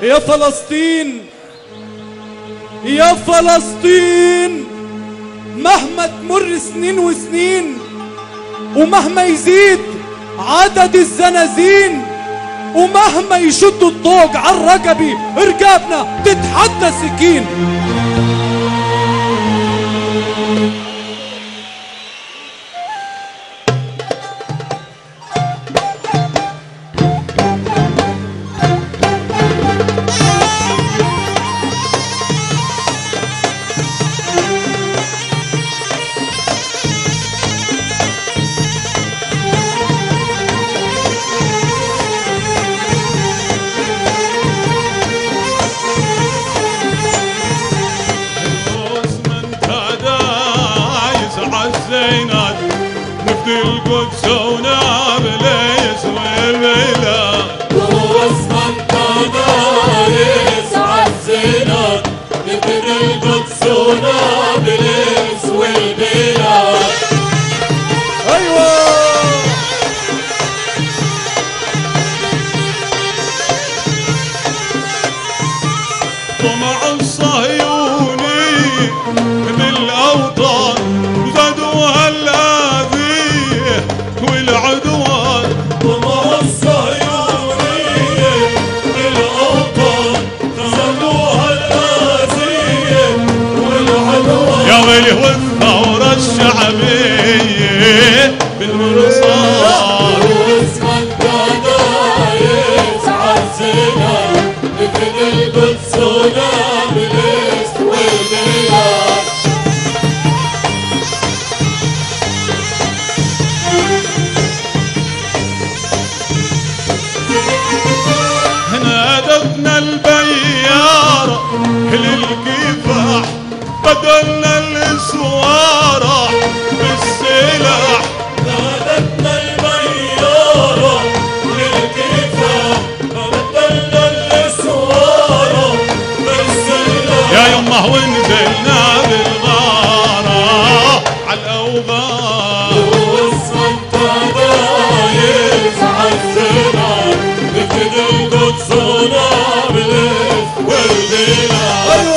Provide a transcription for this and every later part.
يا فلسطين يا فلسطين مهما تمر سنين وسنين ومهما يزيد عدد الزنازين ومهما يشدوا الطوق على الرقبة رقابنا تتحدى السكين. عالزينات نفدي القدس ونابليس والبلاد واسمن تدارس عالزينات نبن القدس ونابلس والبلاد أيوه. طمع ويلي والثوره الشعبيه بالمرصاد واسمن تدارس عالزينات نبن القدس ونابلس والبلاد نادتنا البيارة للكفاح الاسوارة ونزلنا بالغارة عالأوغار واسمن تدايس عالزمان نفد القدس ونابلس والبلاد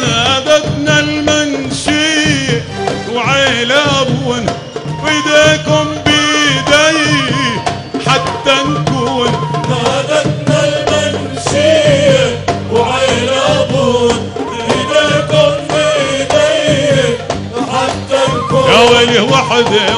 نادتنا المنشي وعيلابون ويديكم بيدي حتى نكون. نادتنا المنشية وعيلابون ايديكم حتى نكون. يا ويلي وحدة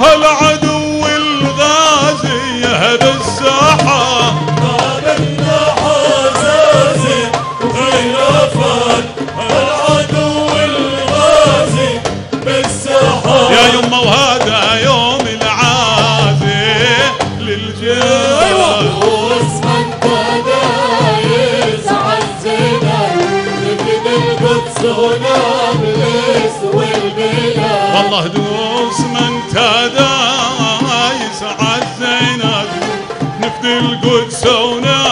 هالعدو الغازي يهب الساحة. نادتنا حزازي وخلافات العدو الغازي بالساحات يا يما وهذا يوم العازي عالزمان نفد القدس والله دوس تدايس عالزينات نفدي القدس ونادي